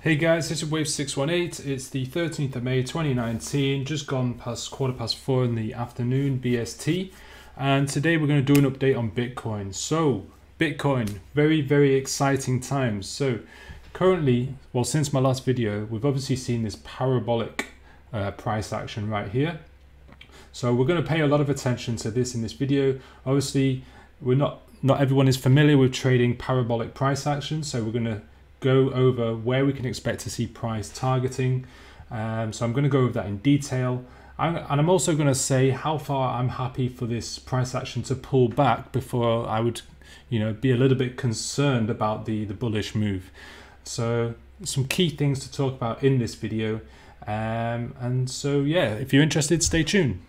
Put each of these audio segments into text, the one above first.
Hey guys, this is Wave 618. It's the 13th of May 2019, just gone past quarter past four in the afternoon BST. And today we're going to do an update on Bitcoin. So, Bitcoin, very, very exciting times. So, currently, well, since my last video, we've obviously seen this parabolic uh, price action right here. So, we're going to pay a lot of attention to this in this video. Obviously, we're not not everyone is familiar with trading parabolic price action, so we're going to go over where we can expect to see price targeting. Um, so I'm going to go over that in detail. I'm, and I'm also going to say how far I'm happy for this price action to pull back before I would, you know, be a little bit concerned about the, the bullish move. So some key things to talk about in this video. Um, and so, yeah, if you're interested, stay tuned.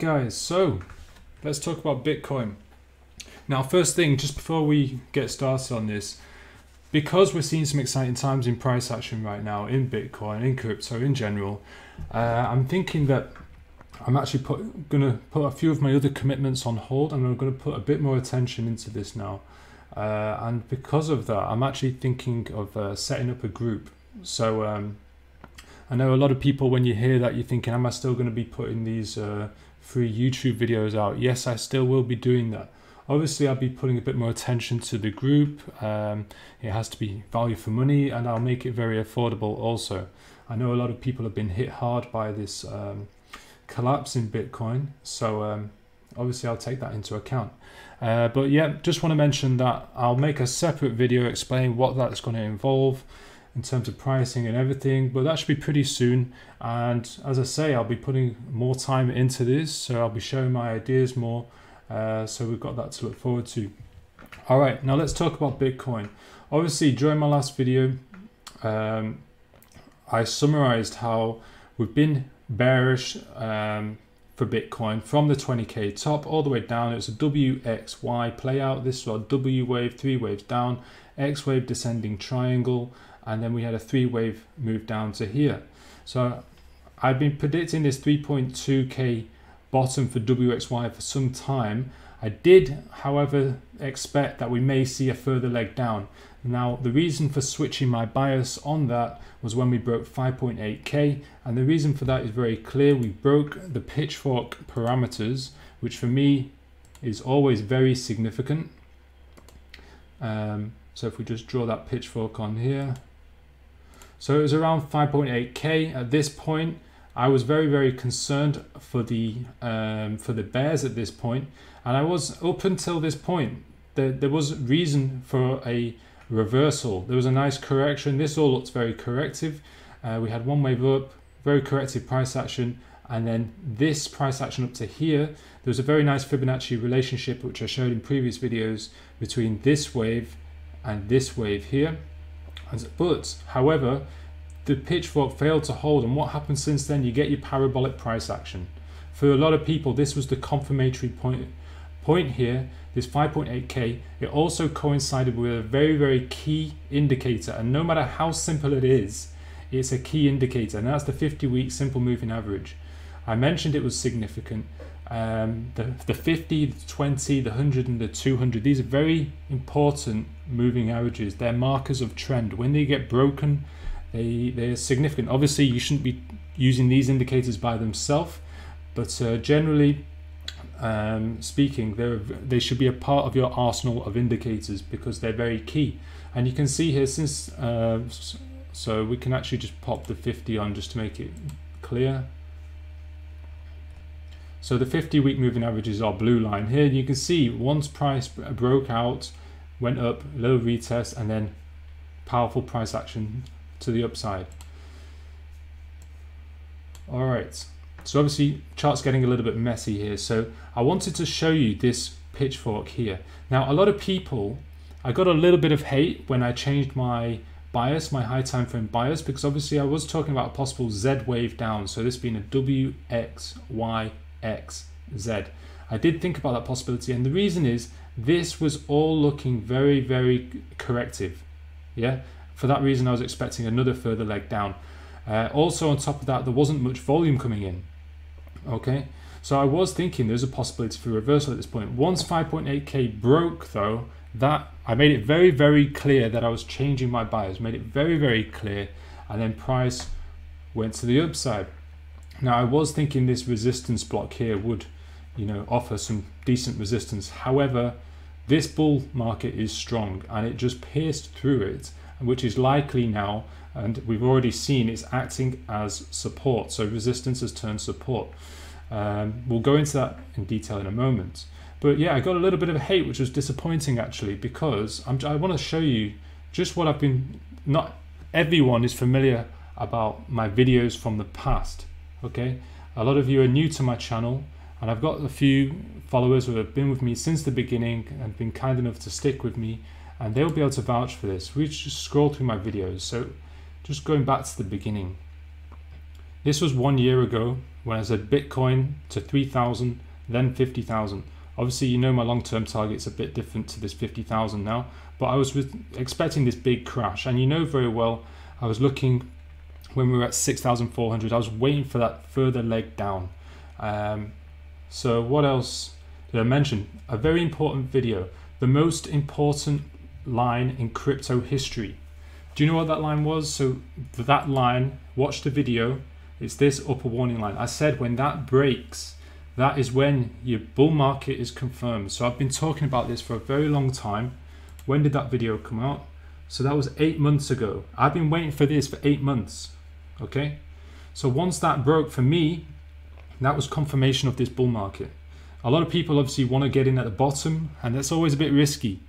Guys, so let's talk about Bitcoin. Now first thing, just before we get started on this, because we're seeing some exciting times in price action right now in Bitcoin, in crypto in general, uh, I'm thinking that I'm actually put, gonna put a few of my other commitments on hold and I'm gonna put a bit more attention into this now. Uh, and because of that, I'm actually thinking of uh, setting up a group. So um, I know a lot of people, when you hear that, you're thinking, am I still going to be putting these free YouTube videos out? Yes, I still will be doing that. Obviously, I'll be putting a bit more attention to the group. Um, it has to be value for money, and I'll make it very affordable also. I know a lot of people have been hit hard by this um, collapse in Bitcoin, so um, obviously I'll take that into account. Uh, but yeah, just want to mention that I'll make a separate video explaining what that's going to involve in terms of pricing and everything but that should be pretty soon and as I say I'll be putting more time into this so I'll be showing my ideas more uh, so we've got that to look forward to alright now let's talk about Bitcoin obviously during my last video um, I summarized how we've been bearish um, for Bitcoin from the 20k top all the way down. It's a WXY play out. This is our W wave, three waves down, X wave descending triangle, and then we had a three wave move down to here. So I've been predicting this 3.2k bottom for WXY for some time. I did, however, expect that we may see a further leg down. Now, the reason for switching my bias on that was when we broke 5.8k, and the reason for that is very clear. We broke the pitchfork parameters, which for me is always very significant. Um, so if we just draw that pitchfork on here, so it was around 5.8k at this point. I was very very concerned for the um, for the bears at this point, and I was up until this point. There, there was reason for a reversal. There was a nice correction. This all looks very corrective. Uh, we had one wave up, very corrective price action, and then this price action up to here. There was a very nice Fibonacci relationship, which I showed in previous videos, between this wave and this wave here. But, however, the pitchfork failed to hold, and what happened since then? You get your parabolic price action. For a lot of people, this was the confirmatory point point here, this 5.8k, it also coincided with a very, very key indicator. And no matter how simple it is, it's a key indicator, and that's the 50 week simple moving average. I mentioned it was significant. Um, the, the 50, the 20, the 100, and the 200, these are very important moving averages. They're markers of trend. When they get broken, they, they're significant. Obviously, you shouldn't be using these indicators by themselves, but uh, generally um, speaking, they should be a part of your arsenal of indicators because they're very key. And you can see here, since uh, so we can actually just pop the 50 on just to make it clear. So the 50 week moving average is our blue line here. You can see once price uh, broke out, went up, low retest, and then powerful price action to the upside. All right, so obviously chart's getting a little bit messy here. So I wanted to show you this pitchfork here. Now a lot of people, I got a little bit of hate when I changed my bias, my high time frame bias, because obviously I was talking about a possible Z wave down. So this being a W, X, Z. I did think about that possibility, and the reason is this was all looking very, very corrective. Yeah, for that reason, I was expecting another further leg down. Uh, also, on top of that, there wasn't much volume coming in. Okay, so I was thinking there's a possibility for reversal at this point. Once 5.8k broke, though, that I made it very, very clear that I was changing my bias. Made it very, very clear, and then price went to the upside. Now, I was thinking this resistance block here would, you know, offer some decent resistance. However, this bull market is strong and it just pierced through it, which is likely now, and we've already seen it's acting as support. So resistance has turned support. Um, we'll go into that in detail in a moment. But yeah, I got a little bit of hate, which was disappointing actually, because I'm, I want to show you just what I've been. Not everyone is familiar about my videos from the past. Okay, a lot of you are new to my channel, and I've got a few followers who have been with me since the beginning and been kind enough to stick with me, and they'll be able to vouch for this. We just scroll through my videos. So, just going back to the beginning. This was one year ago when I said Bitcoin to 3,000, then 50,000. Obviously, you know my long-term target's a bit different to this 50,000 now, but I was expecting this big crash, and you know very well I was looking when we were at 6,400. I was waiting for that further leg down. Um, so what else did I mention? A very important video, the most important line in crypto history. Do you know what that line was? So that line, watch the video. It's this upper warning line. I said when that breaks, that is when your bull market is confirmed. So I've been talking about this for a very long time. When did that video come out? So that was eight months ago. I've been waiting for this for eight months. Okay. So once that broke for me, that was confirmation of this bull market. A lot of people obviously want to get in at the bottom, and that's always a bit risky.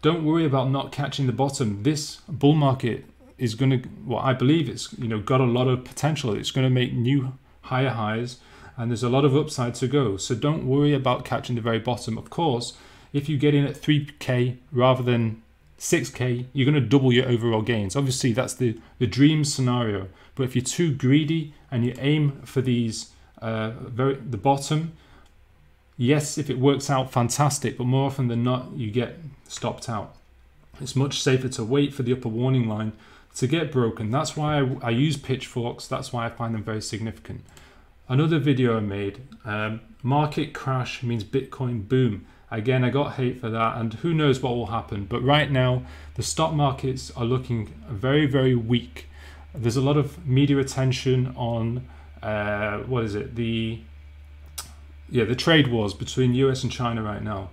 Don't worry about not catching the bottom. This bull market is going to, well, I believe it's you know got a lot of potential. It's going to make new higher highs and there's a lot of upside to go. So don't worry about catching the very bottom. Of course, if you get in at 3k rather than 6k, you're going to double your overall gains. Obviously, that's the, the dream scenario. But if you're too greedy and you aim for these uh, very the bottom, yes, if it works out, fantastic. But more often than not, you get stopped out. It's much safer to wait for the upper warning line to get broken. That's why I, I use pitchforks. That's why I find them very significant. Another video I made, um, market crash means Bitcoin boom. Again, I got hate for that, and who knows what will happen. But right now, the stock markets are looking very, very weak. There's a lot of media attention on uh, what is it? The yeah, the trade wars between US and China right now.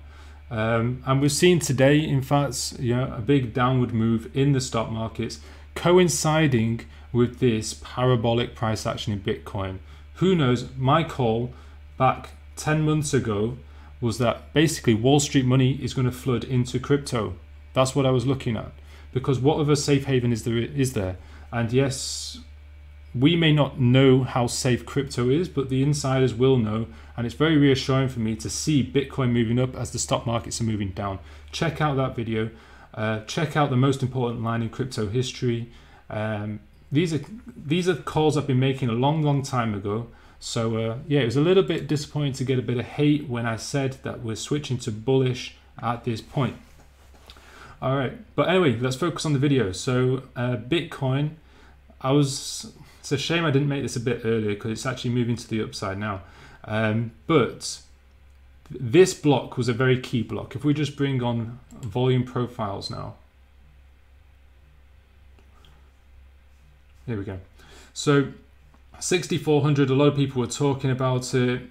Um, and we've seen today, in fact, you know, a big downward move in the stock markets, coinciding with this parabolic price action in Bitcoin who knows? My call back 10 months ago was that basically Wall Street money is going to flood into crypto. That's what I was looking at. Because what other safe haven is there is there? And yes, we may not know how safe crypto is, but the insiders will know. And it's very reassuring for me to see Bitcoin moving up as the stock markets are moving down. Check out that video. Uh, check out the most important line in crypto history. Um, these are these are calls I've been making a long, long time ago. So uh, yeah, it was a little bit disappointing to get a bit of hate when I said that we're switching to bullish at this point. All right, but anyway, let's focus on the video. So uh, Bitcoin, I was. It's a shame I didn't make this a bit earlier because it's actually moving to the upside now. Um, but this block was a very key block. If we just bring on volume profiles now, Here we go. So 6400, a lot of people were talking about it.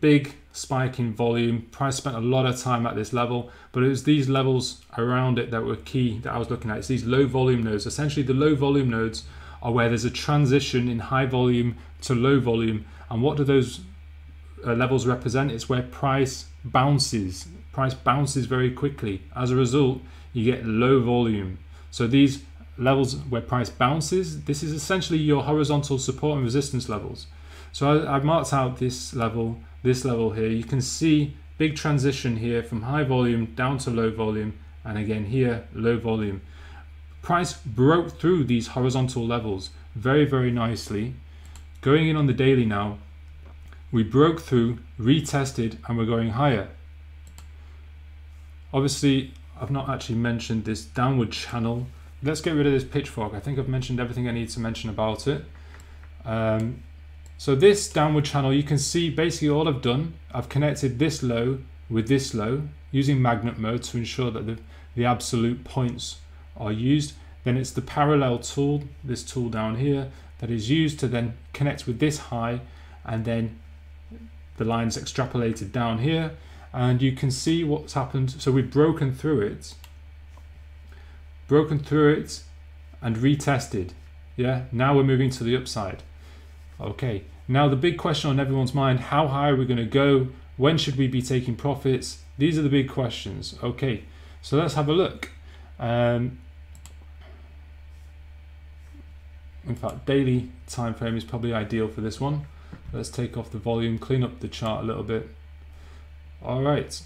Big spike in volume. Price spent a lot of time at this level, but it was these levels around it that were key that I was looking at. It's these low volume nodes. Essentially, the low volume nodes are where there's a transition in high volume to low volume. And what do those uh, levels represent? It's where price bounces. Price bounces very quickly. As a result, you get low volume. So these levels where price bounces, this is essentially your horizontal support and resistance levels. So I, have marked out this level, this level here. You can see big transition here from high volume down to low volume, and again here, low volume. Price broke through these horizontal levels very, very nicely. Going in on the daily now, we broke through, retested, and we're going higher. obviously I've not actually mentioned this downward channel. Let's get rid of this pitchfork. I think I've mentioned everything I need to mention about it. Um, so this downward channel, you can see basically all I've done, I've connected this low with this low using magnet mode to ensure that the, the absolute points are used. Then it's the parallel tool, this tool down here, that is used to then connect with this high and then the lines extrapolated down here and you can see what's happened. So we've broken through it, broken through it and retested. Yeah, now we're moving to the upside. Okay, now the big question on everyone's mind, how high are we going to go? When should we be taking profits? These are the big questions. Okay, so let's have a look. Um, in fact, daily time frame is probably ideal for this one. Let's take off the volume, clean up the chart a little bit. All right.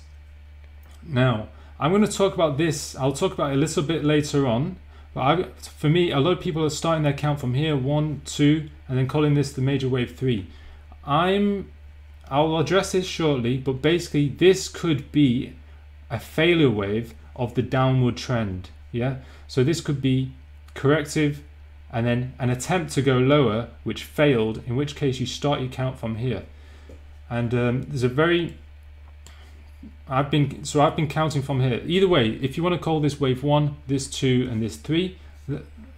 Now, I'm going to talk about this. I'll talk about it a little bit later on. But I, for me, a lot of people are starting their count from here, one, two, and then calling this the major wave three. I'm, I'll address this shortly, but basically this could be a failure wave of the downward trend. Yeah. So this could be corrective and then an attempt to go lower, which failed, in which case you start your count from here. And um, there's a very I've been so I've been counting from here. Either way, if you want to call this wave one, this two, and this three,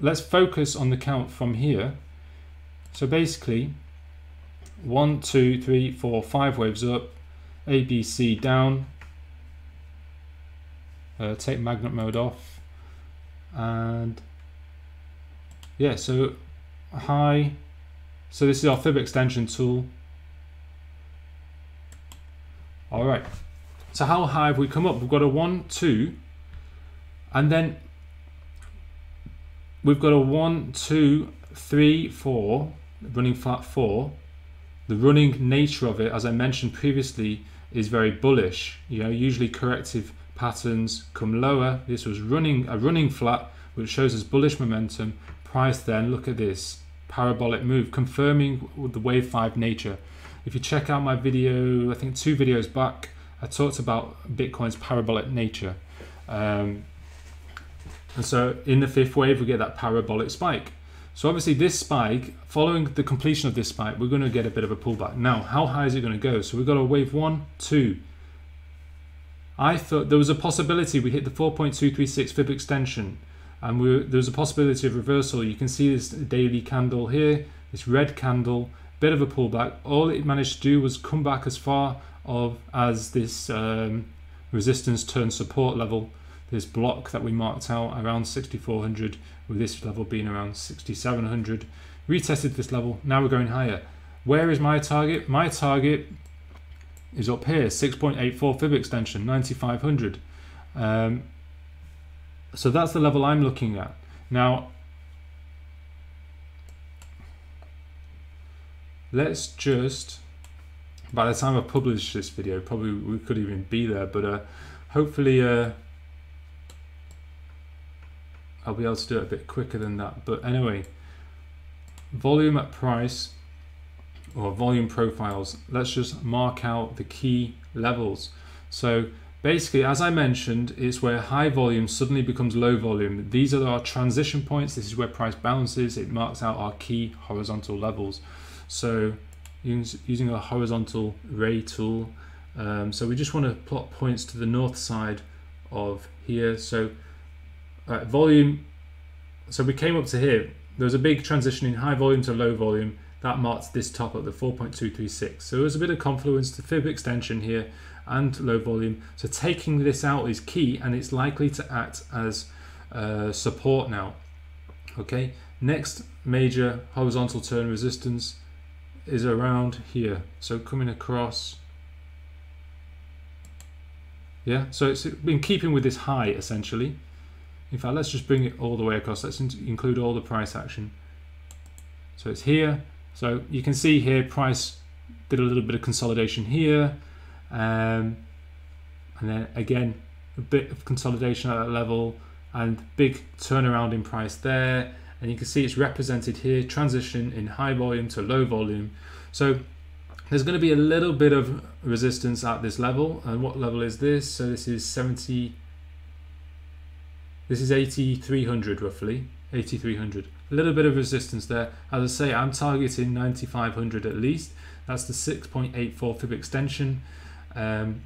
let's focus on the count from here. So basically, one, two, three, four, five waves up, A, B, C down. Uh, take magnet mode off, and yeah, so high. So this is our fib extension tool. All right. So how high have we come up? We've got a one, two, and then we've got a one, two, three, four, running flat four. The running nature of it, as I mentioned previously, is very bullish. You know, usually corrective patterns come lower. This was running a running flat, which shows us bullish momentum. Price then, look at this parabolic move, confirming the wave five nature. If you check out my video, I think two videos back, I talked about Bitcoin's parabolic nature. Um, and so in the fifth wave, we get that parabolic spike. So obviously this spike, following the completion of this spike, we're going to get a bit of a pullback. Now, how high is it going to go? So we've got a wave one, two. I thought there was a possibility we hit the 4.236 fib extension and we there was a possibility of reversal. You can see this daily candle here, this red candle, bit of a pullback. All it managed to do was come back as far of as this um, resistance turn support level, this block that we marked out around 6400 with this level being around 6700. Retested this level, now we're going higher. Where is my target? My target is up here, 6.84 fib extension, 9500. Um, so that's the level I'm looking at. Now, let's just by the time I publish this video, probably we could even be there, but uh, hopefully uh, I'll be able to do it a bit quicker than that. But anyway, volume at price or volume profiles, let's just mark out the key levels. So basically, as I mentioned, it's where high volume suddenly becomes low volume. These are our transition points. This is where price bounces. It marks out our key horizontal levels. So using a horizontal ray tool. Um, so we just want to plot points to the north side of here. So uh, volume, so we came up to here. There was a big transition in high volume to low volume. That marked this top at the 4.236. So there was a bit of confluence to fib extension here and low volume. So taking this out is key and it's likely to act as uh, support now. Okay, next major horizontal turn resistance is around here. So coming across. Yeah, so it's in keeping with this high essentially. In fact, let's just bring it all the way across. Let's include all the price action. So it's here. So you can see here price did a little bit of consolidation here. Um, and then again, a bit of consolidation at that level and big turnaround in price there and you can see it's represented here transition in high volume to low volume so there's going to be a little bit of resistance at this level. And what level is this? So this is 70. This is 8300 roughly. 8300. A little bit of resistance there. As I say, I'm targeting 9500 at least. That's the 6.84 fib extension. Um,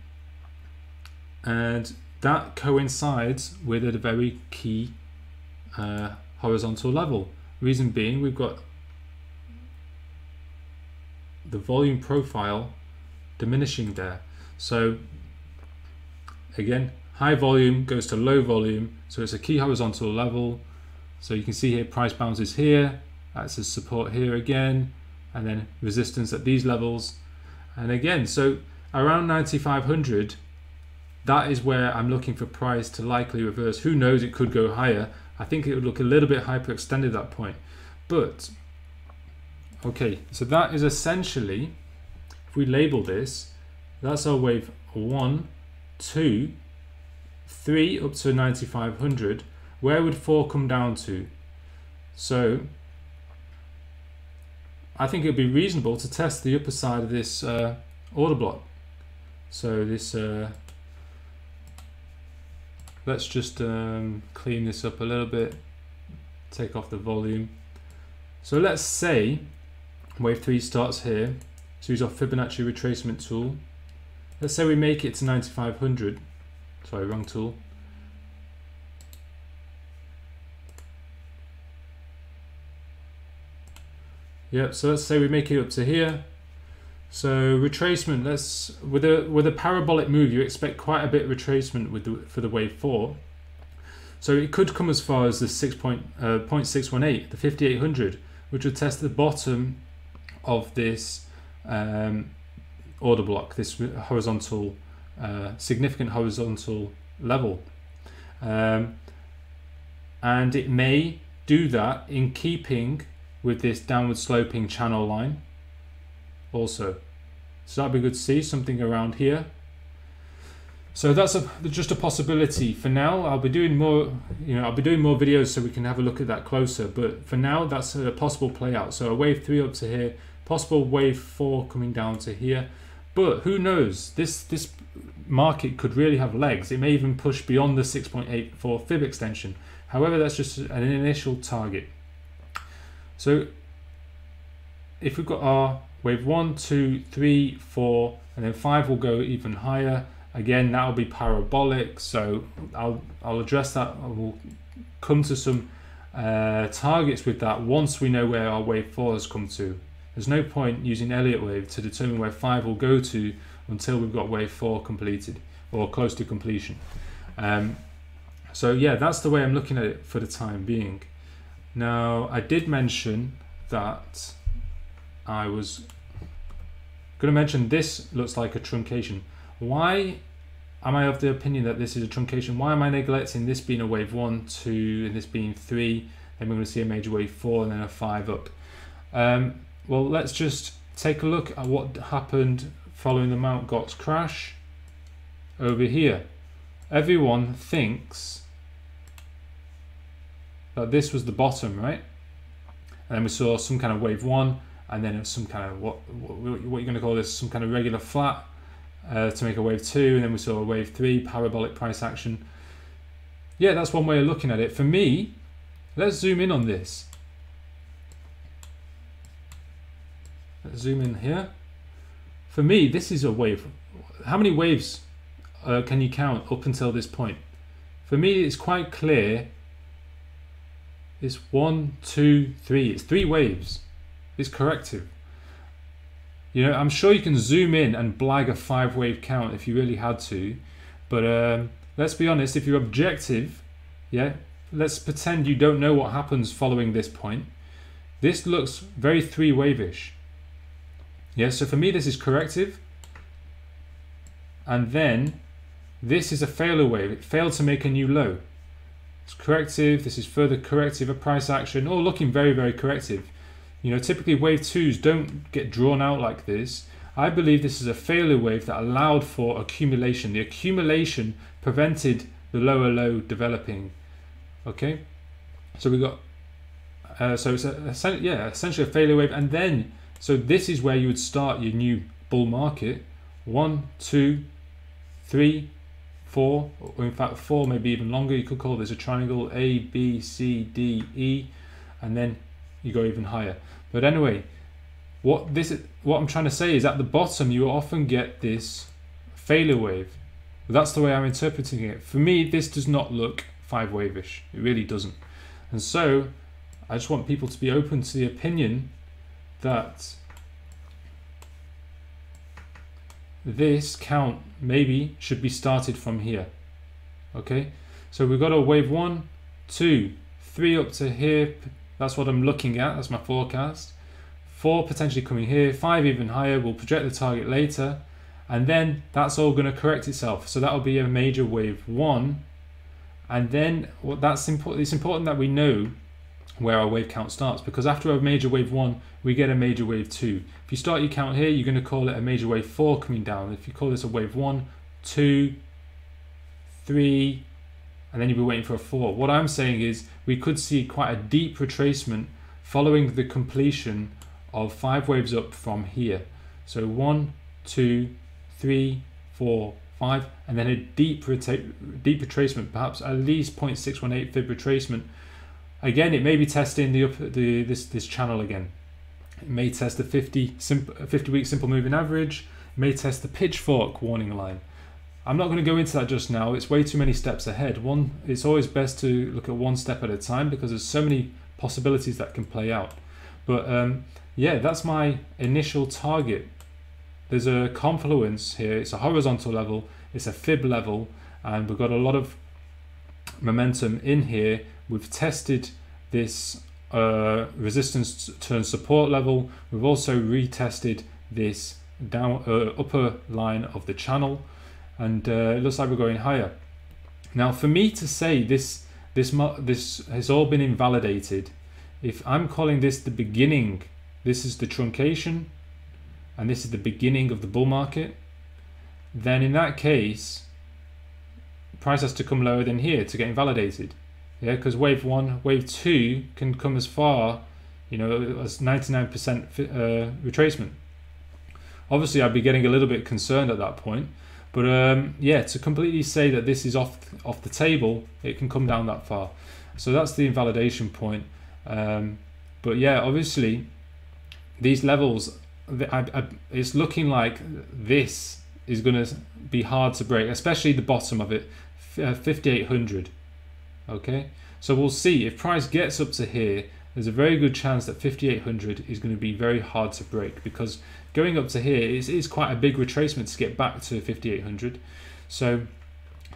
and that coincides with a very key uh, horizontal level. Reason being, we've got the volume profile diminishing there. So again, high volume goes to low volume, so it's a key horizontal level. So you can see here price bounces here, that's a support here again, and then resistance at these levels. And again, so around 9500, that is where I'm looking for price to likely reverse. Who knows, it could go higher. I think it would look a little bit hyperextended at that point. But Okay, so that is essentially, if we label this, that's our wave 1, 2, 3 up to 9500. Where would 4 come down to? So, I think it would be reasonable to test the upper side of this uh, order block. So this, uh, let's just um, clean this up a little bit, take off the volume. So let's say Wave 3 starts here. So use our Fibonacci retracement tool. Let's say we make it to 9500. Sorry, wrong tool. Yep, so let's say we make it up to here. So retracement, let's with a with a parabolic move, you expect quite a bit of retracement with the, for the wave four. So it could come as far as the 6 point, uh, 0.618, the 5800, which would test the bottom of this um, order block, this horizontal, uh, significant horizontal level. Um, and it may do that in keeping with this downward sloping channel line also. So that'd be good to see, something around here. So that's a, just a possibility for now. I'll be doing more, you know, I'll be doing more videos so we can have a look at that closer. But for now, that's a possible play out. So a wave three up to here, possible wave four coming down to here. But who knows? This this market could really have legs. It may even push beyond the 6.84 fib extension. However, that's just an initial target. So if we've got our wave one, two, three, four, and then five will go even higher. Again, that will be parabolic. So I'll I'll address that. I will come to some uh, targets with that once we know where our wave four has come to. There's no point using Elliott wave to determine where 5 will go to until we've got wave 4 completed or close to completion. Um, so yeah, that's the way I'm looking at it for the time being. Now, I did mention that I was going to mention this looks like a truncation. Why am I of the opinion that this is a truncation? Why am I neglecting this being a wave 1, 2, and this being 3? Then we're going to see a major wave 4 and then a 5 up. Um, well, let's just take a look at what happened following the Mount Gox crash over here. Everyone thinks that this was the bottom, right? And then we saw some kind of wave one, and then some kind of what what, what you're going to call this, some kind of regular flat uh, to make a wave two, and then we saw a wave three, parabolic price action. Yeah, that's one way of looking at it. For me, let's zoom in on this. Let's zoom in here. For me, this is a wave. How many waves uh, can you count up until this point? For me, it's quite clear. It's one, two, three. It's three waves. It's corrective. You know, I'm sure you can zoom in and blag a five wave count if you really had to. But um, let's be honest, if you're objective, yeah, let's pretend you don't know what happens following this point. This looks very three wave-ish. Yeah, so for me this is corrective. And then this is a failure wave. It failed to make a new low. It's corrective. This is further corrective, a price action, all looking very, very corrective. You know, typically wave twos don't get drawn out like this. I believe this is a failure wave that allowed for accumulation. The accumulation prevented the lower low developing. Okay, so we got, uh, so it's a, yeah, essentially a failure wave, and then So this is where you would start your new bull market. One, two, three, four, or in fact four, maybe even longer. You could call this a triangle A, B, C, D, E, and then you go even higher. But anyway, what this is, what I'm trying to say is at the bottom you often get this failure wave. That's the way I'm interpreting it. For me, this does not look five wave-ish. It really doesn't. And so I just want people to be open to the opinion that this count maybe should be started from here. Okay, so we've got a wave one, two, three up to here. That's what I'm looking at. That's my forecast. Four potentially coming here, five even higher. We'll project the target later, and then that's all going to correct itself. So that'll be a major wave one, and then what that's important. It's important that we know where our wave count starts because after a major wave one we get a major wave two if you start your count here you're going to call it a major wave four coming down if you call this a wave one two three and then you'll be waiting for a four what i'm saying is we could see quite a deep retracement following the completion of five waves up from here so one two three four five and then a deep deep retracement perhaps at least 0.618 fib retracement Again, it may be testing the, up, the this this channel again. It may test the 50 simple 50 week simple moving average. May test the pitchfork warning line. I'm not going to go into that just now. It's way too many steps ahead. One, it's always best to look at one step at a time because there's so many possibilities that can play out. But um, yeah, that's my initial target. There's a confluence here. It's a horizontal level. It's a fib level, and we've got a lot of momentum in here We've tested this uh, resistance turn support level. We've also retested this down uh, upper line of the channel and uh, it looks like we're going higher. Now for me to say this this this has all been invalidated if I'm calling this the beginning this is the truncation and this is the beginning of the bull market then in that case price has to come lower than here to get invalidated yeah, because wave one, wave two can come as far, you know, as 99% uh, retracement. Obviously, I'd be getting a little bit concerned at that point, but um, yeah, to completely say that this is off off the table, it can come down that far. So that's the invalidation point. Um, but yeah, obviously, these levels, I, I, it's looking like this is going to be hard to break, especially the bottom of it, uh, 5800 okay so we'll see if price gets up to here there's a very good chance that 5800 is going to be very hard to break because going up to here is, is quite a big retracement to get back to 5800 so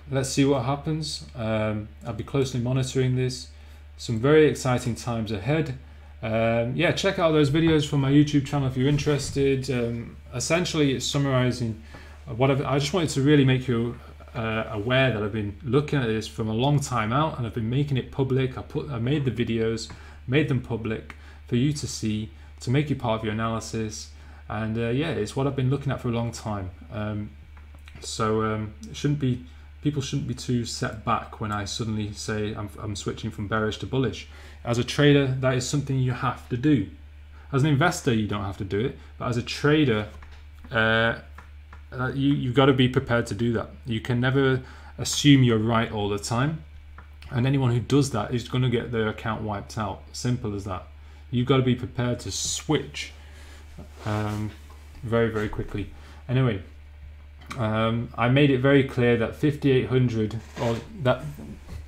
let's see what happens. Um, I'll be closely monitoring this. Some very exciting times ahead. Um, yeah check out those videos from my YouTube channel if you're interested. Um, essentially it's summarizing what I've, I just wanted to really make you uh, aware that I've been looking at this from a long time out and I've been making it public. I put I made the videos, made them public for you to see, to make you part of your analysis. And uh, yeah, it's what I've been looking at for a long time. Um, so um, it shouldn't be people shouldn't be too set back when I suddenly say I'm, I'm switching from bearish to bullish. As a trader, that is something you have to do. As an investor, you don't have to do it, but as a trader, uh, uh, you you've got to be prepared to do that. You can never assume you're right all the time, and anyone who does that is going to get their account wiped out. Simple as that. You've got to be prepared to switch um, very very quickly. Anyway, um, I made it very clear that 5800 or that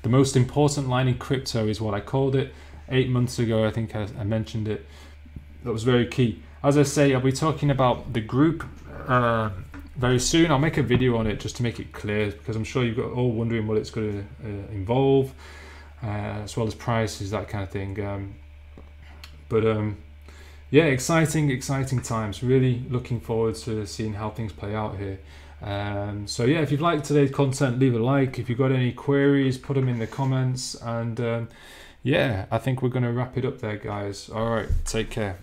the most important line in crypto is what I called it eight months ago. I think I, I mentioned it. That was very key. As I say, I'll be talking about the group. Uh, very soon. I'll make a video on it just to make it clear because I'm sure you've got all wondering what it's going to uh, involve, uh, as well as prices, that kind of thing. Um, but um, yeah, exciting, exciting times. Really looking forward to seeing how things play out here. Um, so yeah, if you've liked today's content, leave a like. If you've got any queries, put them in the comments. And um, yeah, I think we're going to wrap it up there, guys. All right, take care.